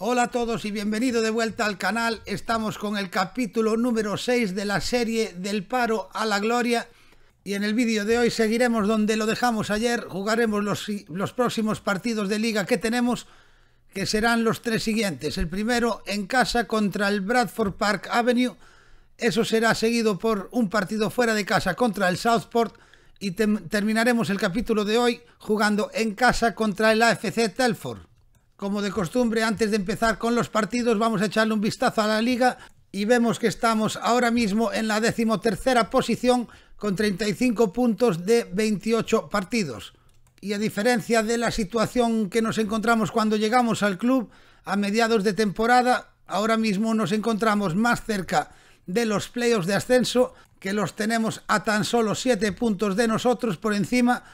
Hola a todos y bienvenido de vuelta al canal. Estamos con el capítulo número 6 de la serie Del paro a la gloria. Y en el vídeo de hoy seguiremos donde lo dejamos ayer. Jugaremos los, los próximos partidos de liga que tenemos, que serán los tres siguientes. El primero en casa contra el Bradford Park Avenue. Eso será seguido por un partido fuera de casa contra el Southport. Y terminaremos el capítulo de hoy jugando en casa contra el AFC Telford. Como de costumbre, antes de empezar con los partidos, vamos a echarle un vistazo a la liga y vemos que estamos ahora mismo en la decimotercera posición con 35 puntos de 28 partidos. Y a diferencia de la situación que nos encontramos cuando llegamos al club a mediados de temporada, ahora mismo nos encontramos más cerca de los playoffs de ascenso, que los tenemos a tan solo 7 puntos de nosotros por encima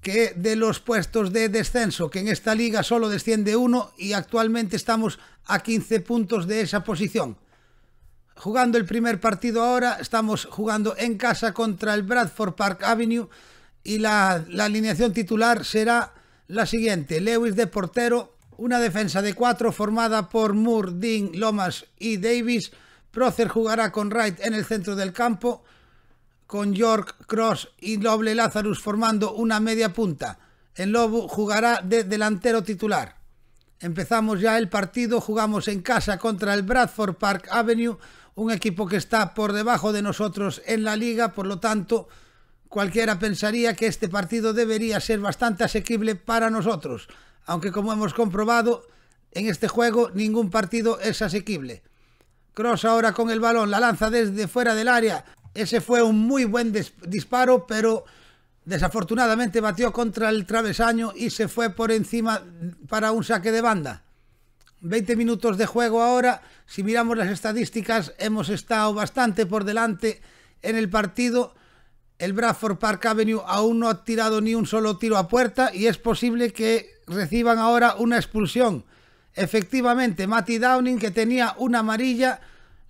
que de los puestos de descenso, que en esta liga solo desciende uno y actualmente estamos a 15 puntos de esa posición. Jugando el primer partido ahora, estamos jugando en casa contra el Bradford Park Avenue y la, la alineación titular será la siguiente. Lewis de portero, una defensa de cuatro formada por Moore, Dean, Lomas y Davis. Procer jugará con Wright en el centro del campo con York, Cross y Noble Lazarus formando una media punta. El Lobo jugará de delantero titular. Empezamos ya el partido, jugamos en casa contra el Bradford Park Avenue, un equipo que está por debajo de nosotros en la liga, por lo tanto, cualquiera pensaría que este partido debería ser bastante asequible para nosotros, aunque como hemos comprobado, en este juego ningún partido es asequible. Cross ahora con el balón, la lanza desde fuera del área, ese fue un muy buen disparo, pero desafortunadamente batió contra el travesaño y se fue por encima para un saque de banda. 20 minutos de juego ahora. Si miramos las estadísticas, hemos estado bastante por delante en el partido. El Bradford Park Avenue aún no ha tirado ni un solo tiro a puerta y es posible que reciban ahora una expulsión. Efectivamente, Matty Downing, que tenía una amarilla,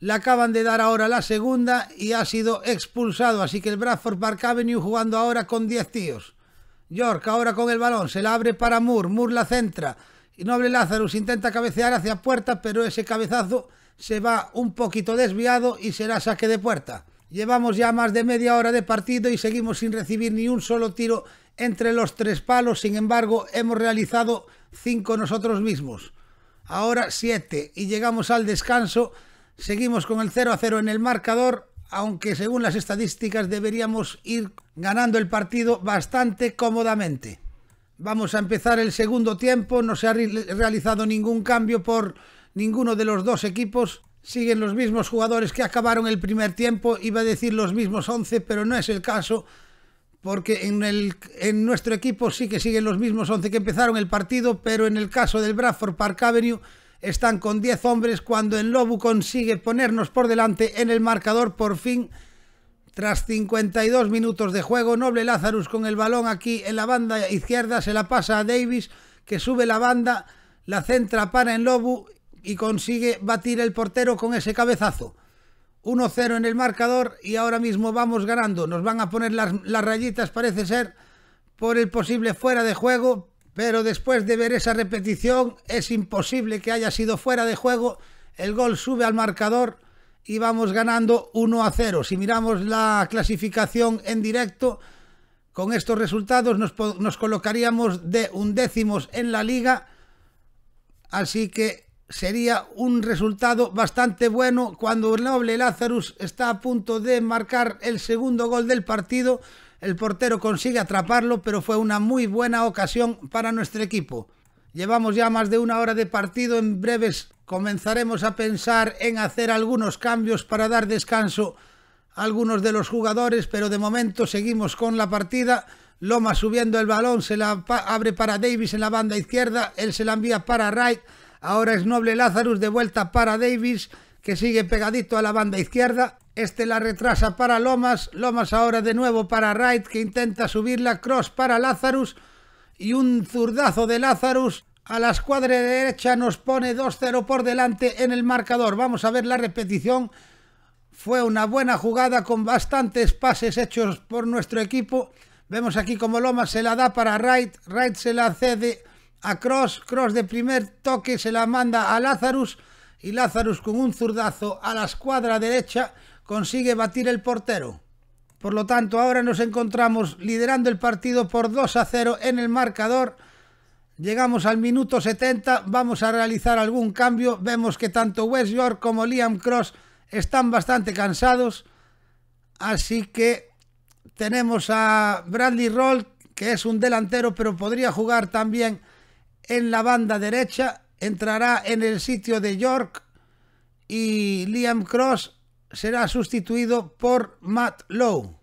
le acaban de dar ahora la segunda y ha sido expulsado. Así que el Bradford Park Avenue jugando ahora con 10 tíos. York ahora con el balón, se la abre para Moore, Moore la centra. Y Noble Lazarus intenta cabecear hacia puerta, pero ese cabezazo se va un poquito desviado y será saque de puerta. Llevamos ya más de media hora de partido y seguimos sin recibir ni un solo tiro entre los tres palos. Sin embargo, hemos realizado cinco nosotros mismos. Ahora siete y llegamos al descanso Seguimos con el 0 a 0 en el marcador, aunque según las estadísticas deberíamos ir ganando el partido bastante cómodamente. Vamos a empezar el segundo tiempo, no se ha realizado ningún cambio por ninguno de los dos equipos. Siguen los mismos jugadores que acabaron el primer tiempo, iba a decir los mismos 11, pero no es el caso, porque en, en nuestro equipo sí que siguen los mismos 11 que empezaron el partido, pero en el caso del Bradford Park Avenue están con 10 hombres cuando el Lobo consigue ponernos por delante en el marcador por fin. Tras 52 minutos de juego, Noble Lazarus con el balón aquí en la banda izquierda se la pasa a Davis que sube la banda, la centra para en Lobo y consigue batir el portero con ese cabezazo. 1-0 en el marcador y ahora mismo vamos ganando. Nos van a poner las, las rayitas, parece ser, por el posible fuera de juego, pero después de ver esa repetición es imposible que haya sido fuera de juego. El gol sube al marcador y vamos ganando 1 a 0. Si miramos la clasificación en directo, con estos resultados nos, nos colocaríamos de undécimos en la liga. Así que sería un resultado bastante bueno cuando el noble Lazarus está a punto de marcar el segundo gol del partido el portero consigue atraparlo, pero fue una muy buena ocasión para nuestro equipo. Llevamos ya más de una hora de partido, en breves comenzaremos a pensar en hacer algunos cambios para dar descanso a algunos de los jugadores, pero de momento seguimos con la partida. Loma subiendo el balón, se la abre para Davis en la banda izquierda, él se la envía para Wright, ahora es Noble Lazarus de vuelta para Davis, que sigue pegadito a la banda izquierda, este la retrasa para Lomas. Lomas ahora de nuevo para Wright que intenta subirla. Cross para Lazarus. Y un zurdazo de Lazarus a la escuadra derecha nos pone 2-0 por delante en el marcador. Vamos a ver la repetición. Fue una buena jugada con bastantes pases hechos por nuestro equipo. Vemos aquí como Lomas se la da para Wright. Wright se la cede a Cross. Cross de primer toque se la manda a Lazarus y Lazarus con un zurdazo a la escuadra derecha consigue batir el portero. Por lo tanto, ahora nos encontramos liderando el partido por 2 a 0 en el marcador. Llegamos al minuto 70, vamos a realizar algún cambio. Vemos que tanto West York como Liam Cross están bastante cansados. Así que tenemos a Bradley Roll, que es un delantero, pero podría jugar también en la banda derecha. Entrará en el sitio de York y Liam Cross será sustituido por Matt Lowe.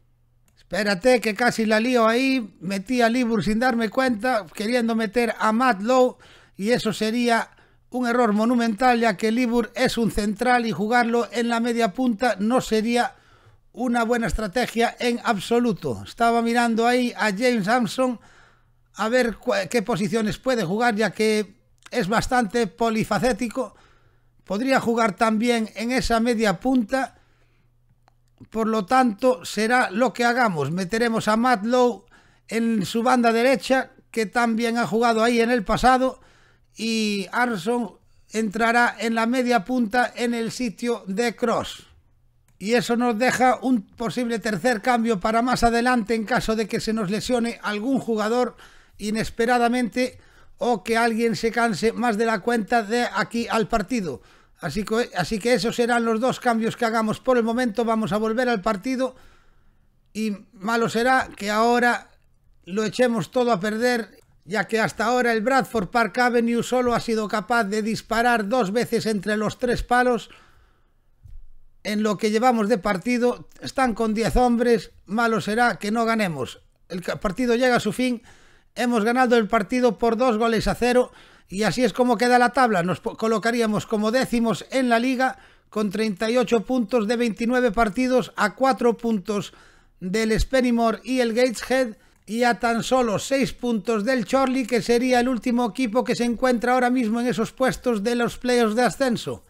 Espérate que casi la lío ahí, metí a Libur sin darme cuenta, queriendo meter a Matt Lowe y eso sería un error monumental ya que Libur es un central y jugarlo en la media punta no sería una buena estrategia en absoluto. Estaba mirando ahí a James Armstrong a ver qué posiciones puede jugar ya que es bastante polifacético. Podría jugar también en esa media punta por lo tanto, será lo que hagamos. Meteremos a Matt Lowe en su banda derecha, que también ha jugado ahí en el pasado, y Arson entrará en la media punta en el sitio de Cross. Y eso nos deja un posible tercer cambio para más adelante en caso de que se nos lesione algún jugador inesperadamente o que alguien se canse más de la cuenta de aquí al partido. Así que, esos serán los dos cambios que hagamos por el momento. Vamos a volver al partido y malo será que ahora lo echemos todo a perder, ya que hasta ahora el Bradford Park Avenue solo ha sido capaz de disparar dos veces entre los tres palos. En lo que llevamos de partido, están con 10 hombres, malo será que no ganemos. El partido llega a su fin, hemos ganado el partido por dos goles a cero y así es como queda la tabla. Nos colocaríamos como décimos en la liga con 38 puntos de 29 partidos a 4 puntos del Spennymoor y el Gateshead y a tan solo 6 puntos del Chorley que sería el último equipo que se encuentra ahora mismo en esos puestos de los playoffs de ascenso.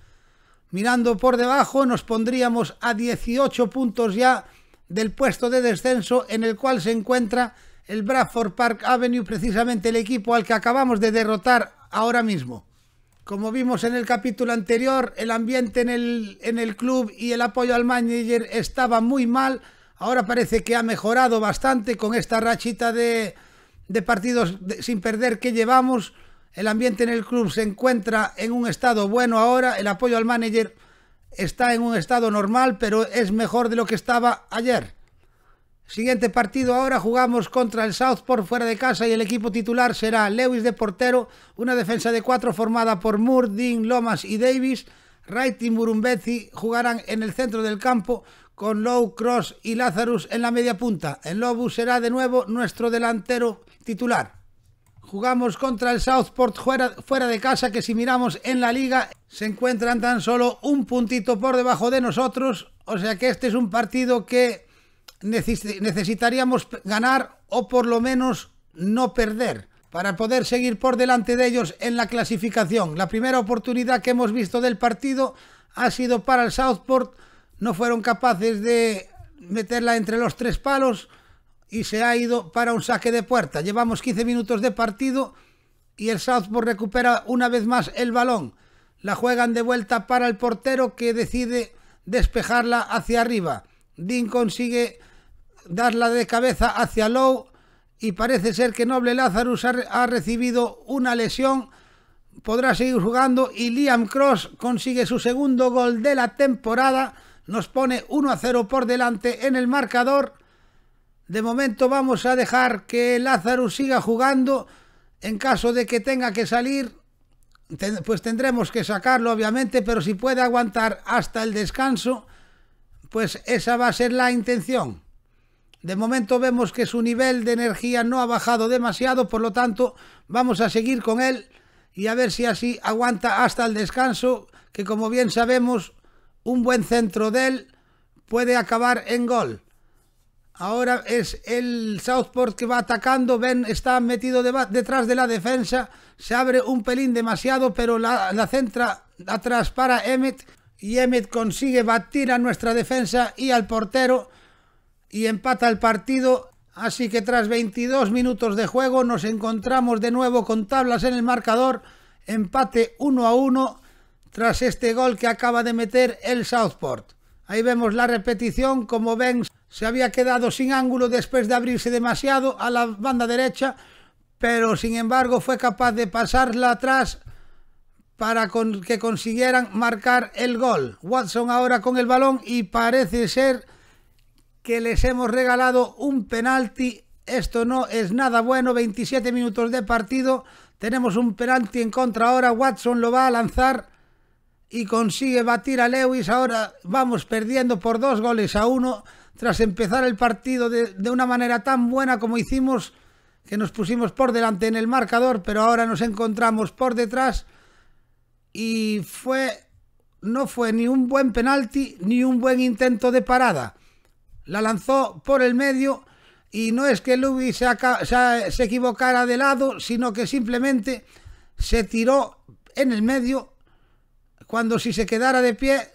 Mirando por debajo nos pondríamos a 18 puntos ya del puesto de descenso en el cual se encuentra el Bradford Park Avenue, precisamente el equipo al que acabamos de derrotar ahora mismo. Como vimos en el capítulo anterior, el ambiente en el, en el club y el apoyo al manager estaba muy mal. Ahora parece que ha mejorado bastante con esta rachita de, de partidos sin perder que llevamos. El ambiente en el club se encuentra en un estado bueno ahora. El apoyo al manager está en un estado normal, pero es mejor de lo que estaba ayer. Siguiente partido ahora jugamos contra el Southport fuera de casa y el equipo titular será Lewis de portero, una defensa de cuatro formada por Moore, Dean, Lomas y Davis. Wright y Murumbezi jugarán en el centro del campo con Low, Cross y Lazarus en la media punta. El Lobus será de nuevo nuestro delantero titular. Jugamos contra el Southport fuera, fuera de casa que si miramos en la liga se encuentran tan solo un puntito por debajo de nosotros. O sea que este es un partido que necesitaríamos ganar o por lo menos no perder para poder seguir por delante de ellos en la clasificación. La primera oportunidad que hemos visto del partido ha sido para el Southport. No fueron capaces de meterla entre los tres palos y se ha ido para un saque de puerta. Llevamos 15 minutos de partido y el Southport recupera una vez más el balón. La juegan de vuelta para el portero que decide despejarla hacia arriba. Dean consigue darla de cabeza hacia Lowe y parece ser que Noble Lazarus ha, recibido una lesión, podrá seguir jugando y Liam Cross consigue su segundo gol de la temporada, nos pone 1 a 0 por delante en el marcador. De momento vamos a dejar que Lazarus siga jugando. En caso de que tenga que salir, pues tendremos que sacarlo obviamente, pero si puede aguantar hasta el descanso, pues esa va a ser la intención. De momento vemos que su nivel de energía no ha bajado demasiado, por lo tanto vamos a seguir con él y a ver si así aguanta hasta el descanso, que como bien sabemos, un buen centro de él puede acabar en gol. Ahora es el Southport que va atacando, Ben está metido detrás de la defensa, se abre un pelín demasiado, pero la, la centra atrás para Emmet y Emmet consigue batir a nuestra defensa y al portero y empata el partido. Así que tras 22 minutos de juego nos encontramos de nuevo con tablas en el marcador, empate 1 a 1 tras este gol que acaba de meter el Southport. Ahí vemos la repetición, como ven se había quedado sin ángulo después de abrirse demasiado a la banda derecha, pero sin embargo fue capaz de pasarla atrás para que consiguieran marcar el gol. Watson ahora con el balón y parece ser que les hemos regalado un penalti. Esto no es nada bueno, 27 minutos de partido. Tenemos un penalti en contra ahora. Watson lo va a lanzar y consigue batir a Lewis. Ahora vamos perdiendo por dos goles a uno tras empezar el partido de, de, una manera tan buena como hicimos que nos pusimos por delante en el marcador, pero ahora nos encontramos por detrás y fue no fue ni un buen penalti ni un buen intento de parada la lanzó por el medio y no es que Lewis se, se, equivocara de lado, sino que simplemente se tiró en el medio. Cuando si se quedara de pie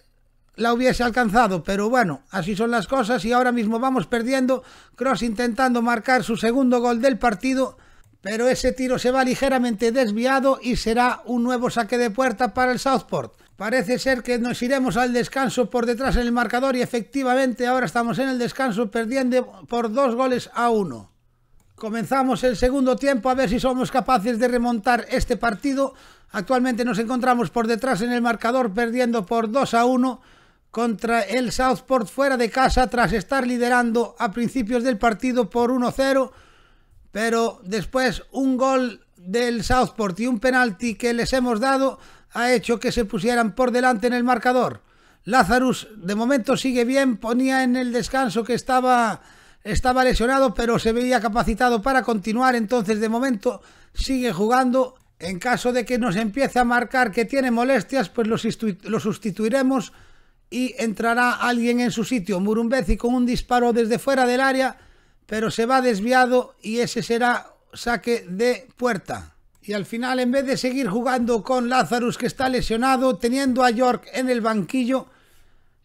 la hubiese alcanzado, pero bueno, así son las cosas y ahora mismo vamos perdiendo, Cross intentando marcar su segundo gol del partido, pero ese tiro se va ligeramente desviado y será un nuevo saque de puerta para el Southport. Parece ser que nos iremos al descanso por detrás en el marcador y efectivamente ahora estamos en el descanso perdiendo por dos goles a uno. Comenzamos el segundo tiempo a ver si somos capaces de remontar este partido. Actualmente nos encontramos por detrás en el marcador perdiendo por 2 a 1 contra el Southport fuera de casa tras estar liderando a principios del partido por 1-0, pero después un gol del Southport y un penalti que les hemos dado ha hecho que se pusieran por delante en el marcador. Lazarus de momento sigue bien, ponía en el descanso que estaba, estaba lesionado, pero se veía capacitado para continuar, entonces de momento sigue jugando. En caso de que nos empiece a marcar que tiene molestias, pues lo, lo sustituiremos y entrará alguien en su sitio. Murumbezi con un disparo desde fuera del área, pero se va desviado y ese será saque de puerta. Y al final, en vez de seguir jugando con Lazarus, que está lesionado, teniendo a York en el banquillo,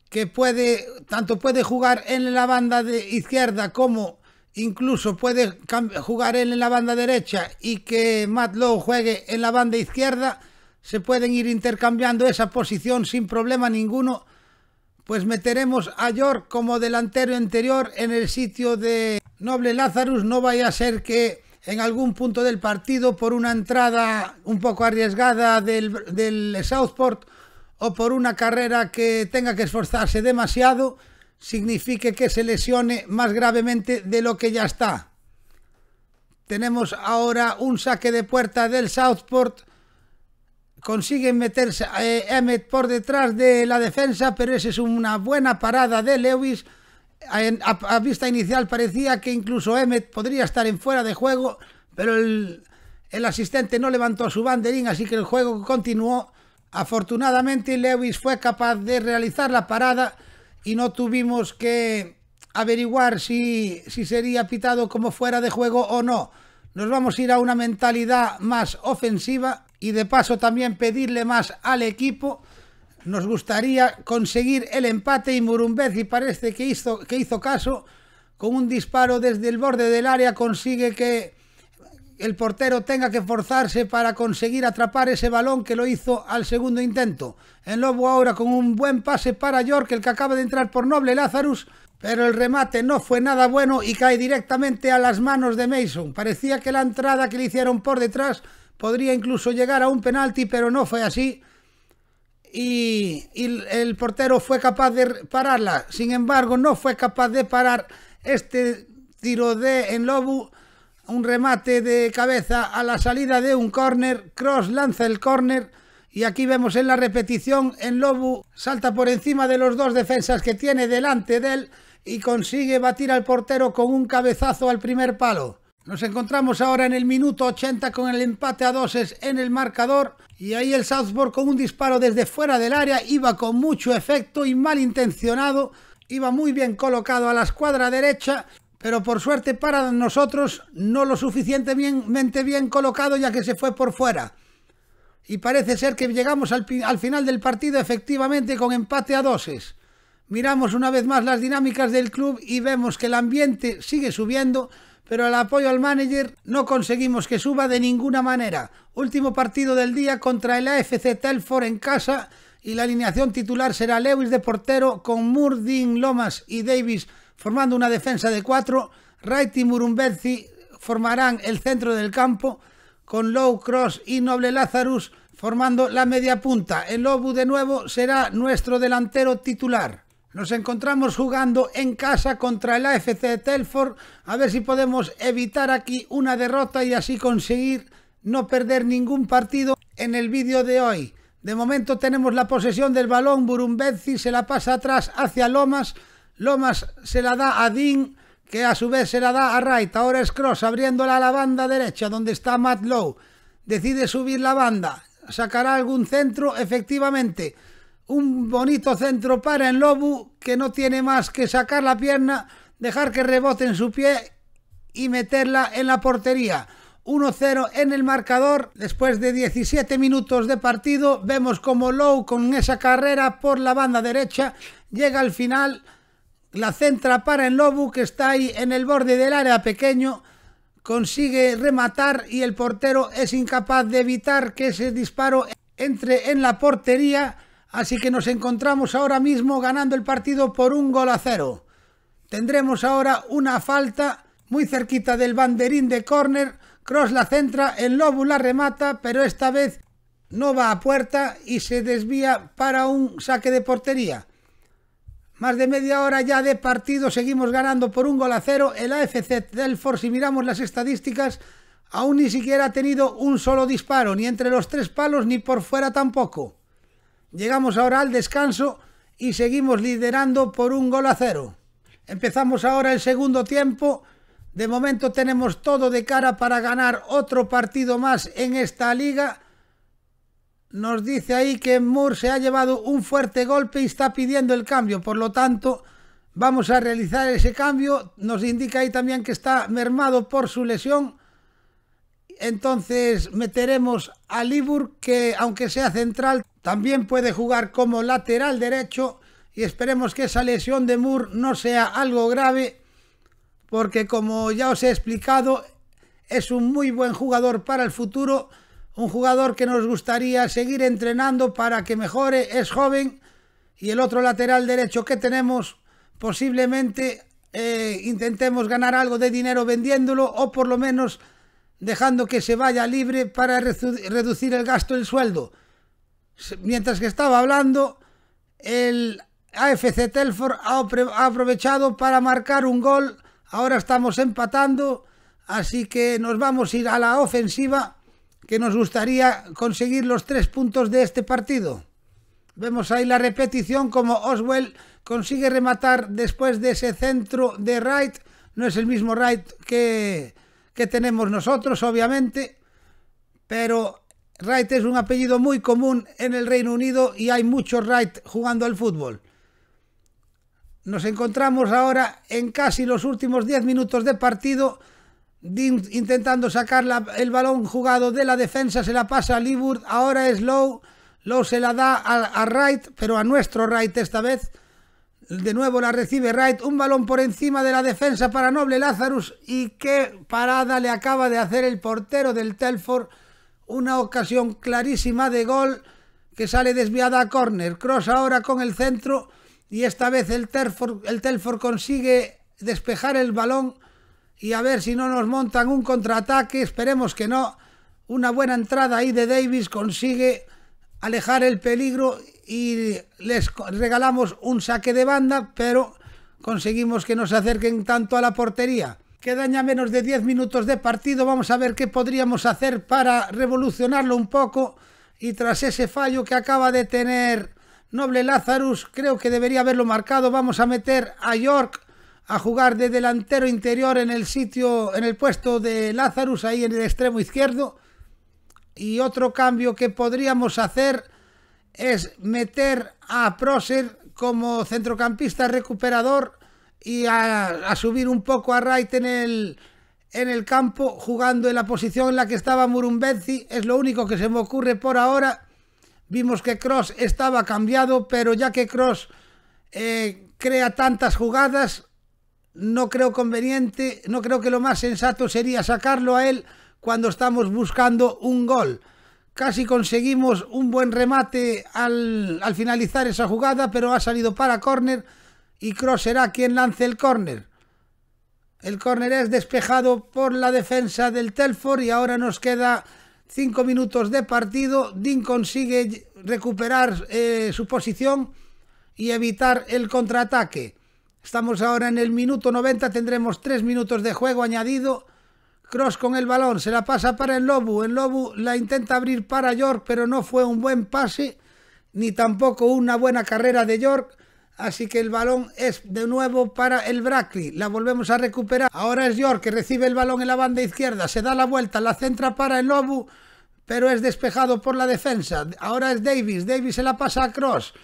que puede, tanto puede jugar en la banda de izquierda como incluso puede jugar él en la banda derecha y que Matt Lowe juegue en la banda izquierda, se pueden ir intercambiando esa posición sin problema ninguno, pues meteremos a York como delantero interior en el sitio de Noble Lazarus, no vaya a ser que en algún punto del partido por una entrada un poco arriesgada del, Southport o por una carrera que tenga que esforzarse demasiado, signifique que se lesione más gravemente de lo que ya está. Tenemos ahora un saque de puerta del Southport. Consiguen meterse eh, Emmet por detrás de la defensa, pero esa es una buena parada de Lewis a, vista inicial parecía que incluso Emmet podría estar en fuera de juego, pero el, el asistente no levantó su banderín, así que el juego continuó. Afortunadamente Lewis fue capaz de realizar la parada y no tuvimos que averiguar si, si sería pitado como fuera de juego o no. Nos vamos a ir a una mentalidad más ofensiva y de paso también pedirle más al equipo nos gustaría conseguir el empate y Murumbezi parece que hizo, que hizo caso, con un disparo desde el borde del área consigue que el portero tenga que forzarse para conseguir atrapar ese balón que lo hizo al segundo intento. En Lobo ahora con un buen pase para York, el que acaba de entrar por Noble Lazarus, pero el remate no fue nada bueno y cae directamente a las manos de Mason. Parecía que la entrada que le hicieron por detrás podría incluso llegar a un penalti, pero no fue así y, el portero fue capaz de pararla. Sin embargo, no fue capaz de parar este tiro de en Lobu, un remate de cabeza a la salida de un córner. Cross lanza el córner y aquí vemos en la repetición en Lobu salta por encima de los dos defensas que tiene delante de él y consigue batir al portero con un cabezazo al primer palo. Nos encontramos ahora en el minuto 80 con el empate a doses en el marcador y ahí el Southport con un disparo desde fuera del área iba con mucho efecto y mal intencionado, iba muy bien colocado a la escuadra derecha, pero por suerte para nosotros no lo suficientemente bien colocado ya que se fue por fuera. Y parece ser que llegamos al, al final del partido efectivamente con empate a doses. Miramos una vez más las dinámicas del club y vemos que el ambiente sigue subiendo, pero el apoyo al manager no conseguimos que suba de ninguna manera. Último partido del día contra el AFC Telford en casa y la alineación titular será Lewis de portero con Murdin, Lomas y Davis formando una defensa de cuatro. Wright y Murumbezi formarán el centro del campo con Low Cross y Noble Lazarus formando la media punta. El Lobu de nuevo será nuestro delantero titular. Nos encontramos jugando en casa contra el AFC Telford. A ver si podemos evitar aquí una derrota y así conseguir no perder ningún partido en el vídeo de hoy. De momento tenemos la posesión del balón, Burumbezi se la pasa atrás hacia Lomas, Lomas se la da a Dean, que a su vez se la da a Wright, ahora es Cross abriéndola a la banda derecha donde está Matt Lowe, decide subir la banda, sacará algún centro, efectivamente, un bonito centro para en Lobu que no tiene más que sacar la pierna, dejar que rebote en su pie y meterla en la portería. 1-0 en el marcador. Después de 17 minutos de partido, vemos como Lowe con esa carrera por la banda derecha llega al final. La centra para en Lobu que está ahí en el borde del área pequeño. Consigue rematar y el portero es incapaz de evitar que ese disparo entre en la portería. Así que nos encontramos ahora mismo ganando el partido por un gol a cero. Tendremos ahora una falta muy cerquita del banderín de córner Cross la centra, el Lobo la remata, pero esta vez no va a puerta y se desvía para un saque de portería. Más de media hora ya de partido, seguimos ganando por un gol a cero. El AFC Delfort, si miramos las estadísticas, aún ni siquiera ha tenido un solo disparo, ni entre los tres palos ni por fuera tampoco. Llegamos ahora al descanso y seguimos liderando por un gol a cero. Empezamos ahora el segundo tiempo de momento tenemos todo de cara para ganar otro partido más en esta liga. Nos dice ahí que Moore se ha llevado un fuerte golpe y está pidiendo el cambio. Por lo tanto, vamos a realizar ese cambio. Nos indica ahí también que está mermado por su lesión. Entonces meteremos a Libur, que aunque sea central, también puede jugar como lateral derecho. Y esperemos que esa lesión de Moore no sea algo grave porque como ya os he explicado, es un muy buen jugador para el futuro, un jugador que nos gustaría seguir entrenando para que mejore, es joven y el otro lateral derecho que tenemos posiblemente eh, intentemos ganar algo de dinero vendiéndolo o por lo menos dejando que se vaya libre para reducir el gasto del sueldo. Mientras que estaba hablando, el AFC Telford ha aprovechado para marcar un gol Ahora estamos empatando, así que nos vamos a ir a la ofensiva, que nos gustaría conseguir los tres puntos de este partido. Vemos ahí la repetición como Oswell consigue rematar después de ese centro de Wright. No es el mismo Wright que, que tenemos nosotros, obviamente, pero Wright es un apellido muy común en el Reino Unido y hay muchos Wright jugando al fútbol. Nos encontramos ahora en casi los últimos 10 minutos de partido, intentando sacar el balón jugado de la defensa, se la pasa a Libur, ahora es Low, Low se la da a, a Wright, pero a nuestro Wright esta vez. De nuevo la recibe Wright, un balón por encima de la defensa para Noble Lazarus y qué parada le acaba de hacer el portero del Telford. Una ocasión clarísima de gol que sale desviada a córner. Cross ahora con el centro y esta vez el el Telford consigue despejar el balón y a ver si no nos montan un contraataque, esperemos que no. Una buena entrada ahí de Davis consigue alejar el peligro y les regalamos un saque de banda, pero conseguimos que no se acerquen tanto a la portería. Quedan ya menos de 10 minutos de partido, vamos a ver qué podríamos hacer para revolucionarlo un poco y tras ese fallo que acaba de tener Noble Lazarus creo que debería haberlo marcado. Vamos a meter a York a jugar de delantero interior en el sitio, en el puesto de Lazarus, ahí en el extremo izquierdo. Y otro cambio que podríamos hacer es meter a Proser como centrocampista recuperador y a, subir un poco a Wright en el, en el campo, jugando en la posición en la que estaba Murumbenzi. Es lo único que se me ocurre por ahora Vimos que Cross estaba cambiado, pero ya que Cross eh, crea tantas jugadas, no creo conveniente, no creo que lo más sensato sería sacarlo a él cuando estamos buscando un gol. Casi conseguimos un buen remate al, al finalizar esa jugada, pero ha salido para córner y Cross será quien lance el córner. El córner es despejado por la defensa del Telford y ahora nos queda cinco minutos de partido. Dean consigue recuperar eh, su posición y evitar el contraataque. Estamos ahora en el minuto 90, tendremos tres minutos de juego añadido. Cross con el balón, se la pasa para el Lobu. El Lobu la intenta abrir para York, pero no fue un buen pase, ni tampoco una buena carrera de York. Así que el balón es de nuevo para el Brackley. La volvemos a recuperar. Ahora es York que recibe el balón en la banda izquierda. Se da la vuelta, la centra para el Lobu, pero es despejado por la defensa. Ahora es Davis. Davis se la pasa a Cross.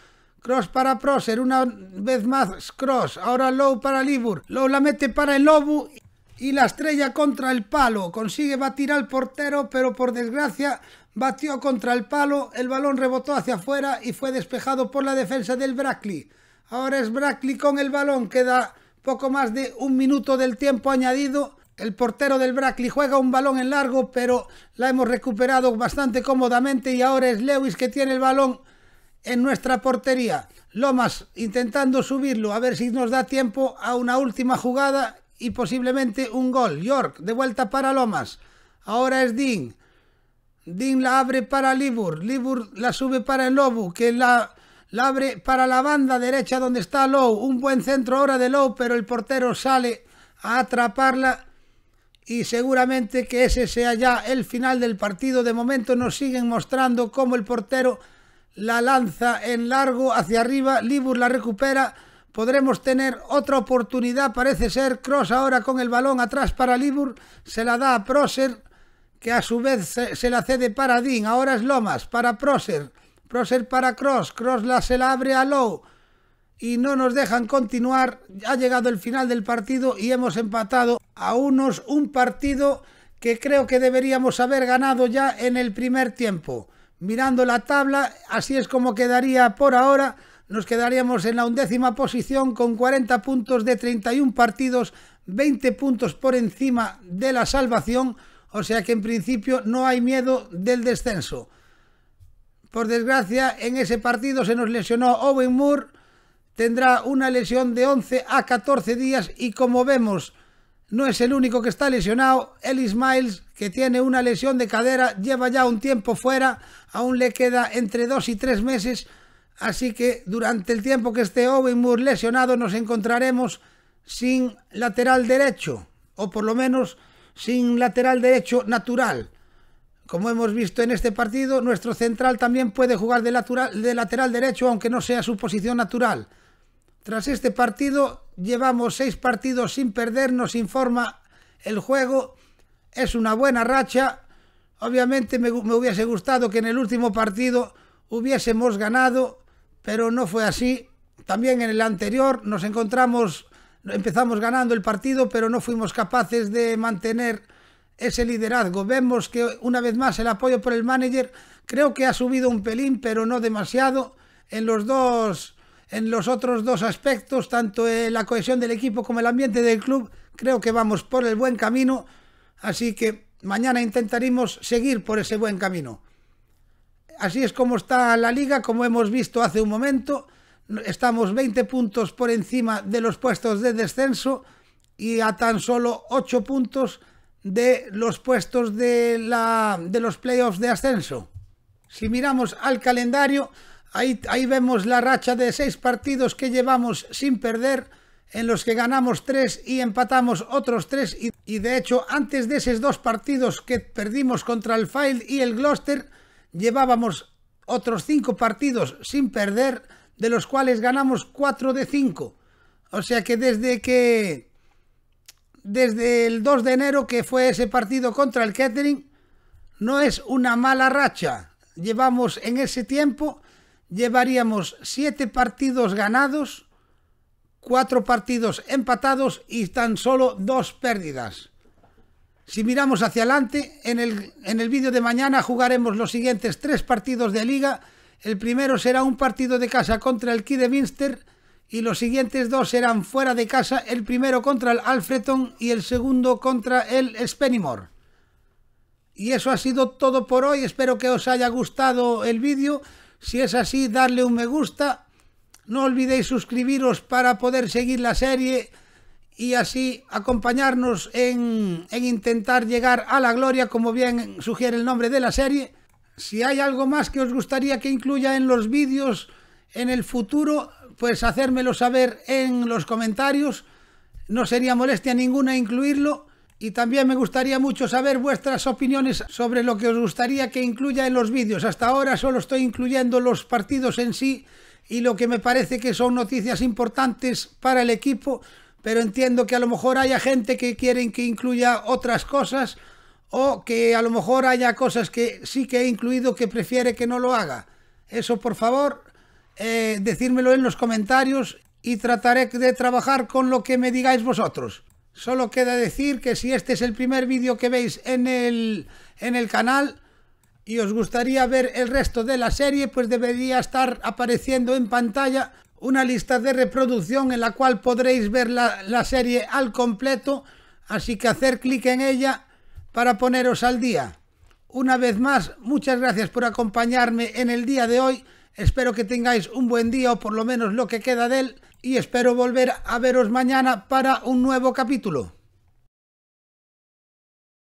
Cross para Proser, una vez más Cross. Ahora Low para Libur. Low la mete para el Lobu y la estrella contra el palo. Consigue batir al portero, pero por desgracia batió contra el palo. El balón rebotó hacia afuera y fue despejado por la defensa del Brackley. Ahora es Brackley con el balón. Queda poco más de un minuto del tiempo añadido. El portero del Brackley juega un balón en largo, pero la hemos recuperado bastante cómodamente y ahora es Lewis que tiene el balón en nuestra portería. Lomas intentando subirlo a ver si nos da tiempo a una última jugada y posiblemente un gol. York de vuelta para Lomas. Ahora es Dean. Dean la abre para Libur. Libur la sube para el Lobo que la la abre para la banda derecha donde está Low. Un buen centro ahora de Low, pero el portero sale a atraparla y seguramente que ese sea ya el final del partido. De momento nos siguen mostrando cómo el portero la lanza en largo hacia arriba. Libur la recupera. Podremos tener otra oportunidad, parece ser. Cross ahora con el balón atrás para Libur. Se la da a Proser, que a su vez se, la cede para Dean. Ahora es Lomas para Proser. Proser para Cross, Cross la se la abre a Low y no nos dejan continuar. Ha llegado el final del partido y hemos empatado a unos un partido que creo que deberíamos haber ganado ya en el primer tiempo. Mirando la tabla, así es como quedaría por ahora. Nos quedaríamos en la undécima posición con 40 puntos de 31 partidos, 20 puntos por encima de la salvación, o sea que en principio no hay miedo del descenso. Por desgracia, en ese partido se nos lesionó Owen Moore. Tendrá una lesión de 11 a 14 días y como vemos, no es el único que está lesionado. Ellis Miles, que tiene una lesión de cadera, lleva ya un tiempo fuera. Aún le queda entre 2 y 3 meses. Así que durante el tiempo que esté Owen Moore lesionado nos encontraremos sin lateral derecho. O por lo menos sin lateral derecho natural. Como hemos visto en este partido, nuestro central también puede jugar de lateral, derecho, aunque no sea su posición natural. Tras este partido, llevamos seis partidos sin perder, nos informa el juego. Es una buena racha. Obviamente me, me hubiese gustado que en el último partido hubiésemos ganado, pero no fue así. También en el anterior nos encontramos, empezamos ganando el partido, pero no fuimos capaces de mantener ese liderazgo. Vemos que una vez más el apoyo por el manager creo que ha subido un pelín, pero no demasiado en los dos en los otros dos aspectos, tanto la cohesión del equipo como el ambiente del club, creo que vamos por el buen camino, así que mañana intentaremos seguir por ese buen camino. Así es como está la liga, como hemos visto hace un momento, estamos 20 puntos por encima de los puestos de descenso y a tan solo 8 puntos de los puestos de, la, de los playoffs de ascenso. Si miramos al calendario, ahí, ahí vemos la racha de seis partidos que llevamos sin perder, en los que ganamos tres y empatamos otros tres. Y, y, de hecho, antes de esos dos partidos que perdimos contra el File y el Gloucester, llevábamos otros cinco partidos sin perder, de los cuales ganamos cuatro de cinco. O sea que desde que desde el 2 de enero, que fue ese partido contra el Kettering, no es una mala racha. Llevamos en ese tiempo, llevaríamos siete partidos ganados, cuatro partidos empatados y tan solo dos pérdidas. Si miramos hacia adelante, en el, en el vídeo de mañana jugaremos los siguientes tres partidos de liga. El primero será un partido de casa contra el Kidderminster y los siguientes dos serán fuera de casa, el primero contra el Alfreton y el segundo contra el Spennymoor. Y eso ha sido todo por hoy, espero que os haya gustado el vídeo, si es así darle un me gusta, no olvidéis suscribiros para poder seguir la serie y así acompañarnos en, en, intentar llegar a la gloria, como bien sugiere el nombre de la serie. Si hay algo más que os gustaría que incluya en los vídeos en el futuro, pues hacérmelo saber en los comentarios. No sería molestia ninguna incluirlo. Y también me gustaría mucho saber vuestras opiniones sobre lo que os gustaría que incluya en los vídeos. Hasta ahora solo estoy incluyendo los partidos en sí y lo que me parece que son noticias importantes para el equipo pero entiendo que a lo mejor haya gente que quieren que incluya otras cosas o que a lo mejor haya cosas que sí que he incluido que prefiere que no lo haga. Eso por favor, eh, decírmelo en los comentarios y trataré de trabajar con lo que me digáis vosotros. Solo queda decir que si este es el primer vídeo que veis en el, en el canal y os gustaría ver el resto de la serie, pues debería estar apareciendo en pantalla una lista de reproducción en la cual podréis ver la, la serie al completo, así que hacer clic en ella para poneros al día. Una vez más, muchas gracias por acompañarme en el día de hoy. Espero que tengáis un buen día o por lo menos lo que queda de él y espero volver a veros mañana para un nuevo capítulo.